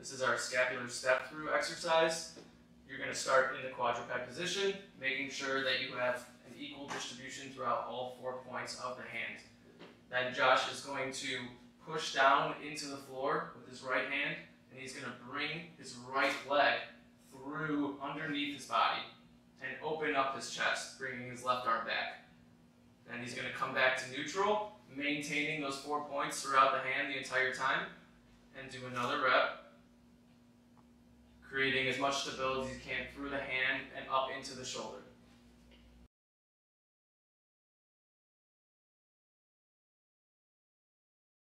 This is our scapular step through exercise. You're going to start in the quadruped position, making sure that you have an equal distribution throughout all four points of the hand. Then Josh is going to push down into the floor with his right hand, and he's going to bring his right leg through underneath his body and open up his chest, bringing his left arm back. Then he's going to come back to neutral, maintaining those four points throughout the hand the entire time, and do another rep, creating as much stability as you can through the hand and up into the shoulder.